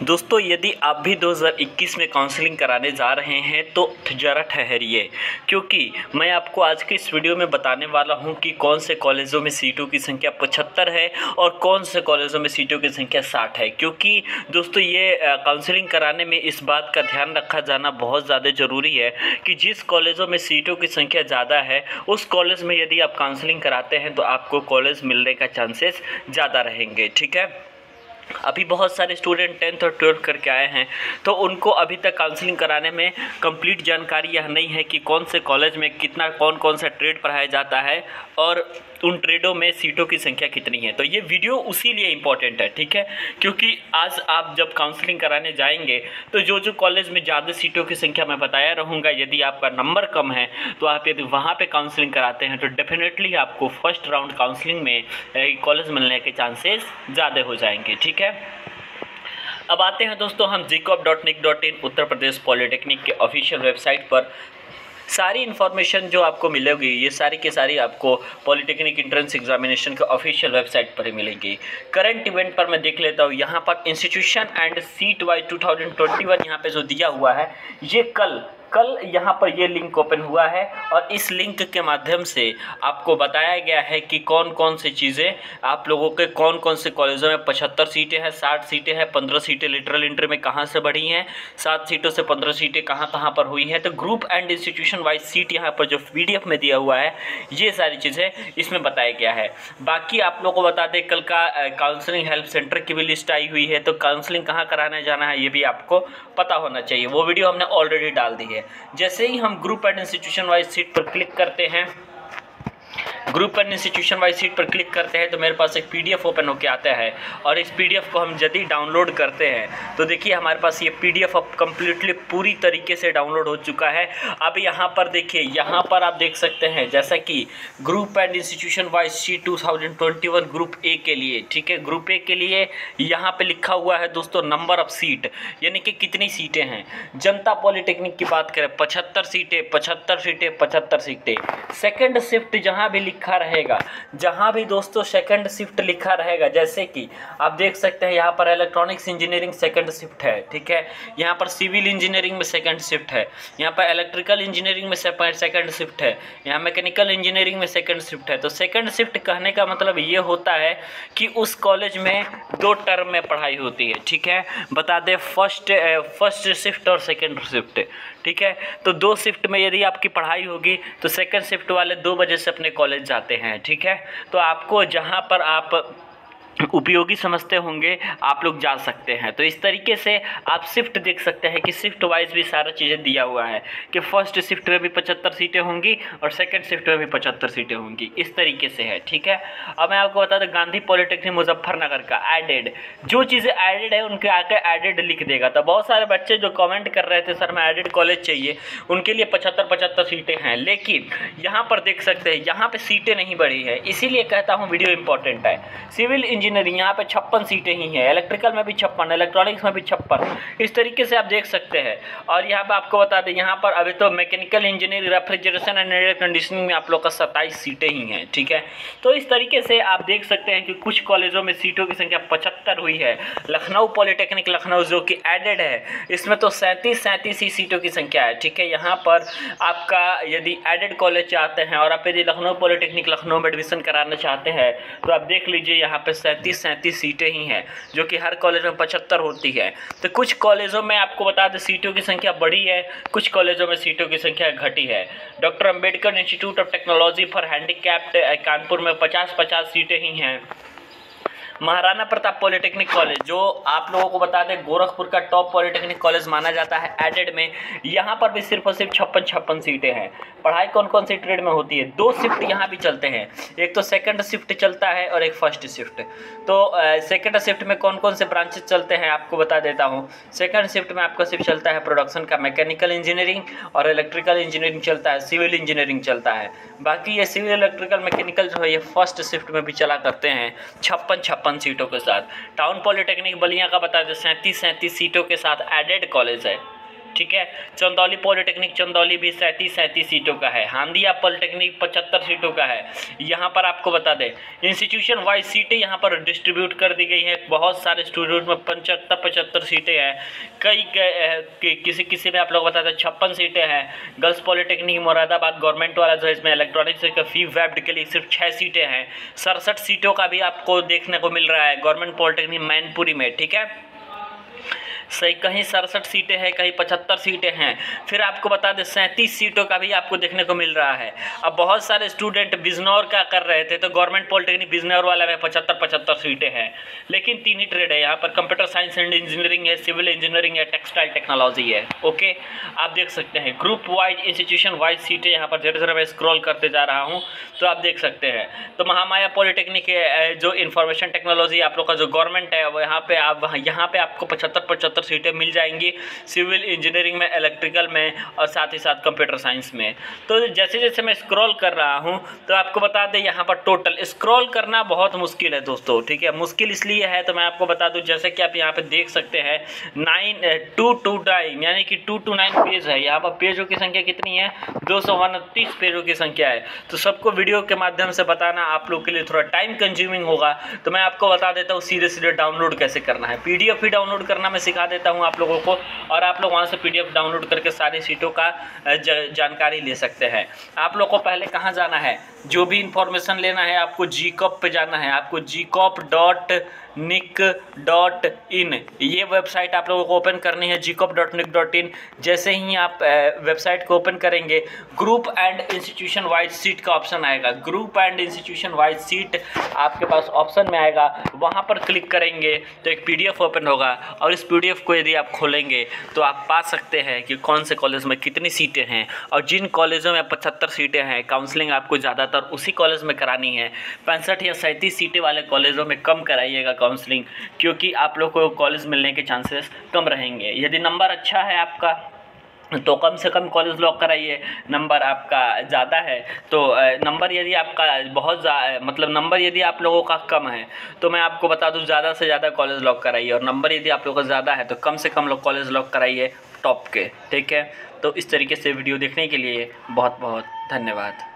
दोस्तों, यदि आप भी 2021 में काउंसलिंग कराने जा रहे हैं तो ज़रा ठहरिए, क्योंकि मैं आपको आज के इस वीडियो में बताने वाला हूँ कि कौन से कॉलेजों में सीटों की संख्या पचहत्तर है और कौन से कॉलेजों में सीटों की संख्या साठ है। क्योंकि दोस्तों, ये काउंसलिंग कराने में इस बात का ध्यान रखा जाना बहुत ज़्यादा ज़रूरी है कि जिस कॉलेजों में सीटों की संख्या ज़्यादा है, उस कॉलेज में यदि आप काउंसलिंग कराते हैं तो आपको कॉलेज मिलने का चांसेस ज़्यादा रहेंगे, ठीक है? अभी बहुत सारे स्टूडेंट टेंथ और ट्वेल्थ करके आए हैं तो उनको अभी तक काउंसलिंग कराने में कंप्लीट जानकारी यह नहीं है कि कौन से कॉलेज में कितना कौन कौन सा ट्रेड पढ़ाया जाता है और उन ट्रेडों में सीटों की संख्या कितनी है? तो ये वीडियो उसी लिए इंपॉर्टेंट है, ठीक है? क्योंकि आज आप जब काउंसलिंग कराने जाएँगे तो जो जो कॉलेज में ज़्यादा सीटों की संख्या मैं बताया रहूँगा, यदि आपका नंबर कम है तो आप यदि वहाँ पर काउंसलिंग कराते हैं तो डेफिनेटली आपको फ़र्स्ट राउंड काउंसलिंग में कॉलेज मिलने के चांसेस ज़्यादा हो जाएँगे, ठीक है? अब आते हैं दोस्तों, हम JEECUP dot NIC dot in Uttar Pradesh polytechnic के ऑफिशियल वेबसाइट पर। सारी इन्फॉर्मेशन जो आपको मिलेगी, ये सारी के सारी आपको पॉलिटेक्निक इंट्रेंस एग्जामिनेशन के ऑफिशियल वेबसाइट पर ही मिलेगी। करंट इवेंट पर मैं देख लेता हूँ, यहाँ पर इंस्टीट्यूशन एंड सीट वाइज 2021 यहाँ पर जो दिया हुआ है, ये कल कल यहाँ पर ये लिंक ओपन हुआ है और इस लिंक के माध्यम से आपको बताया गया है कि कौन कौन सी चीज़ें आप लोगों के कौन कौन से कॉलेजों में पचहत्तर सीटें हैं, साठ सीटें हैं, पंद्रह सीटें लिटरल इंटर में कहाँ से बढ़ी हैं, सात सीटों से पंद्रह सीटें कहाँ कहाँ पर हुई हैं। तो group and institution wise seat यहाँ पर जो पीडीएफ में दिया हुआ है, ये सारी चीज़ें इसमें बताया गया है। बाकी आप लोग को बता दें, कल का काउंसलिंग हेल्प सेंटर की भी लिस्ट आई हुई है तो काउंसलिंग कहाँ कराने जाना है, ये भी आपको पता होना चाहिए। वो वीडियो हमने ऑलरेडी डाल दी है। जैसे ही हम group and institution wise seat पर क्लिक करते हैं group and institution wise seat पर क्लिक करते हैं तो मेरे पास एक पीडीएफ ओपन होकर आता है और इस पीडीएफ को हम यदि डाउनलोड करते हैं। तो देखिए, हमारे पास ये पीडीएफ अब कम्प्लीटली पूरी तरीके से डाउनलोड हो चुका है। अब यहाँ पर देखिए, यहाँ पर आप देख सकते हैं, जैसा कि group and institution wise seat to group A के लिए, ठीक है? ग्रुप ए के लिए यहाँ पर लिखा हुआ है दोस्तों नंबर ऑफ़ सीट यानी कि कितनी सीटें हैं। जनता पॉलिटेक्निक की बात करें, पचहत्तर सीटें पचहत्तर सीटें पचहत्तर सीटें। सेकेंड शिफ्ट जहाँ भी लिखा रहेगा। जहाँ भी दोस्तों सेकंड शिफ्ट लिखा रहेगा, जैसे कि आप देख सकते हैं यहाँ पर इलेक्ट्रॉनिक्स इंजीनियरिंग सेकंड शिफ्ट है, ठीक है? यहाँ पर सिविल इंजीनियरिंग में सेकंड शिफ्ट है, यहाँ पर इलेक्ट्रिकल इंजीनियरिंग में सेकंड शिफ्ट है, यहाँ मैकेनिकल इंजीनियरिंग में सेकंड शिफ्ट है। तो सेकंड शिफ्ट कहने का मतलब ये होता है कि उस कॉलेज में दो टर्म में पढ़ाई होती है, ठीक है? बता दें फ़र्स्ट फ़र्स्ट शिफ्ट और सेकेंड शिफ्ट ठीक है? तो दो शिफ्ट में यदि आपकी पढ़ाई होगी तो सेकंड शिफ्ट वाले दो बजे से अपने कॉलेज जाते हैं ठीक है? तो आपको जहाँ पर आप उपयोगी समझते होंगे, आप लोग जा सकते हैं। तो इस तरीके से आप शिफ्ट देख सकते हैं कि शिफ्ट वाइज भी सारा चीज़ें दिया हुआ है कि फ़र्स्ट शिफ्ट में भी पचहत्तर सीटें होंगी और सेकंड शिफ्ट में भी पचहत्तर सीटें होंगी। इस तरीके से है, ठीक है? अब मैं आपको बता दूँ, गांधी पॉलिटेक्निक मुजफ्फरनगर का एडेड जो चीज़ें एडेड है, उनके आके एडेड लिख देगा। तो बहुत सारे बच्चे जो कॉमेंट कर रहे थे, सर मैं एडेड कॉलेज चाहिए। उनके लिए पचहत्तर पचहत्तर सीटें हैं। लेकिन यहाँ पर देख सकते हैं, यहाँ पर सीटें नहीं बढ़ी है। इसीलिए कहता हूँ वीडियो इंपॉर्टेंट है। सिविल इंजीनियर इंजीनियरिंग यहाँ पे छप्पन सीटें ही हैं। इलेक्ट्रिकल में भी छप्पन इलेक्ट्रॉनिक्स में भी छप्पन। इस तरीके से आप देख सकते हैं। और यहाँ पे आपको बता दें, यहाँ पर अभी तो mechanical engineering refrigeration and air conditioning में आप लोग का सत्ताईस सीटें ही हैं, ठीक है? तो इस तरीके से आप देख सकते हैं कि कुछ कॉलेजों में सीटों की संख्या पचहत्तर हुई है। लखनऊ पॉलिटेक्निक लखनऊ जो कि एडेड है, इसमें तो सैंतीस सैंतीस ही सीटों की संख्या है, ठीक है? यहाँ पर आपका यदि एडेड कॉलेज चाहते हैं और आप यदि लखनऊ पॉलिटेक्निक लखनऊ में एडमिशन कराना चाहते हैं तो आप देख लीजिए, यहाँ पर सैंतीस सैंतीस सीटें ही हैं, जो कि हर कॉलेज में पचहत्तर होती है। तो कुछ कॉलेजों में आपको बता दें, सीटों की संख्या बढ़ी है, कुछ कॉलेजों में सीटों की संख्या घटी है। Doctor Ambedkar institute of technology for handicapped, Kanpur में पचास पचास सीटें ही हैं। महाराणा प्रताप पॉलिटेक्निक कॉलेज, जो आप लोगों को बता दें, गोरखपुर का टॉप पॉलिटेक्निक कॉलेज माना जाता है एडेड में। यहाँ पर भी सिर्फ़ और सिर्फ़ छप्पन छप्पन सीटें हैं। पढ़ाई कौन कौन सी ट्रेड में होती है? दो शिफ्ट यहाँ भी चलते हैं। एक तो सेकंड शिफ्ट चलता है और एक फ़र्स्ट शिफ्ट तो सेकंड शिफ्ट में कौन कौन से ब्रांचेज चलते हैं, आपको बता देता हूँ। सेकंड शिफ्ट में आपका सिर्फ़ चलता है प्रोडक्शन का मैकेनिकल इंजीनियरिंग और इलेक्ट्रिकल इंजीनियरिंग चलता है सिविल इंजीनियरिंग चलता है। बाकी ये सिविल इलेक्ट्रिकल मैकेनिकल जो है, ये फ़र्स्ट शिफ्ट में भी चला करते हैं। छप्पन छप्पन छप्पन सीटों के साथ। टाउन पॉलिटेक्निक बलिया का बता दें सैंतीस सैंतीस सीटों के साथ एडेड कॉलेज है। ठीक है? चंदौली पॉलिटेक्निक चंदौली भी सैंतीस सैंतीस सीटों का है। हांदिया पॉलिटेक्निक पचहत्तर सीटों का है। यहाँ पर आपको बता दें इंस्टीट्यूशन वाइज सीटें यहाँ पर डिस्ट्रीब्यूट कर दी गई हैं। बहुत सारे स्टूडेंट में पचहत्तर पचहत्तर सीटें हैं। कई किसी किसी में आप लोग बता दें, छप्पन सीटें हैं। गर्ल्स पॉलिटेक्निक, मुरादाबाद गवर्नमेंट वाला जो इसमें इलेक्ट्रॉनिक्स का फ़ी वेब्ड के लिए सिर्फ़ छः सीटें हैं। सड़सठ सीटों का भी आपको देखने को मिल रहा है गवर्नमेंट पॉलिटेक्निक मैनपुरी में, ठीक है? सही, कहीं सड़सठ सीटें हैं, कहीं पचहत्तर सीटें हैं, फिर आपको बता दें, सैंतीस सीटों का भी आपको देखने को मिल रहा है। अब बहुत सारे स्टूडेंट बिजनौर का कर रहे थे तो गवर्नमेंट पॉलिटेक्निक बिजनौर वाला में पचहत्तर पचहत्तर सीटें हैं। लेकिन तीन ही ट्रेड है, यहाँ पर कंप्यूटर साइंस एंड इंजीनियरिंग है सिविल इंजीनियरिंग है टेक्सटाइल टेक्नोलॉजी है ओके आप देख सकते हैं ग्रुप वाइज इंस्टीट्यूशन वाइज सीटें यहाँ पर धीरे धीरे मैं स्क्रॉल करते जा रहा हूँ तो आप देख सकते हैं। तो महामाया पॉलिटेक्निक जो इन्फॉर्मेशन टेक्नोलॉजी आप लोग का जो गवर्नमेंट है, वो यहाँ पे आप, यहाँ पे आपको पचहत्तर पचहत्तर पचहत्तर सीटें मिल जाएँगी सिविल इंजीनियरिंग में, इलेक्ट्रिकल में और साथ ही साथ कंप्यूटर साइंस में। तो जैसे जैसे मैं स्क्रॉल कर रहा हूँ तो आपको बता दें यहाँ पर टोटल स्क्रॉल करना बहुत मुश्किल है दोस्तों, ठीक है? मुश्किल इसलिए है तो मैं आपको बता दूँ, जैसे कि आप यहाँ पर देख सकते हैं, नाइन टू टू नाइन यानी कि टू टू, नाइन पेज है। यहाँ पर पेजों की संख्या कितनी है? दो सौ उनतीस पेजों की संख्या है। तो सबको वीडियो के माध्यम से बताना आप लोग के लिए थोड़ा टाइम कंज्यूमिंग होगा। तो मैं आपको बता देता हूँ सीधे सीधे डाउनलोड कैसे करना है। पीडीएफ ही डाउनलोड करना मैं सिखा देता हूँ आप लोगों को और आप लोग वहाँ से पीडीएफ डाउनलोड करके सारी सीटों का जानकारी ले सकते हैं। आप लोग को पहले कहाँ जाना है? जो भी इंफॉर्मेशन लेना है, आपको जी पे जाना है। आपको JEECUP dot NIC dot in ये वेबसाइट आप लोगों को ओपन करनी है JEECUP dot NIC dot in जैसे ही आप वेबसाइट को ओपन करेंगे group and institution wise seat का ऑप्शन आएगा। Group and institution wise seat आपके पास ऑप्शन में आएगा। वहाँ पर क्लिक करेंगे तो एक पीडीएफ ओपन होगा। और इस पीडीएफ को यदि आप खोलेंगे तो आप पा सकते हैं कि कौन से कॉलेज में कितनी सीटें हैं। और जिन कॉलेजों में पचहत्तर सीटें हैं काउंसलिंग आपको ज़्यादातर उसी कॉलेज में करानी है। पैंसठ या सैंतीस सीटें वाले कॉलेजों में कम कराइएगा काउंसलिंग क्योंकि आप लोग को कॉलेज मिलने के चांसेस कम रहेंगे। यदि नंबर अच्छा है आपका तो कम से कम कॉलेज लॉक कराइए। नंबर आपका ज़्यादा है तो नंबर यदि आपका बहुत मतलब नंबर यदि आप लोगों का कम है तो मैं आपको बता दूँ, ज़्यादा से ज़्यादा कॉलेज लॉक कराइए। और नंबर यदि आप लोगों का ज़्यादा है तो कम से कम लोग कॉलेज लॉक कराइए टॉप के। ठीक है? तो इस तरीके से वीडियो देखने के लिए बहुत बहुत धन्यवाद।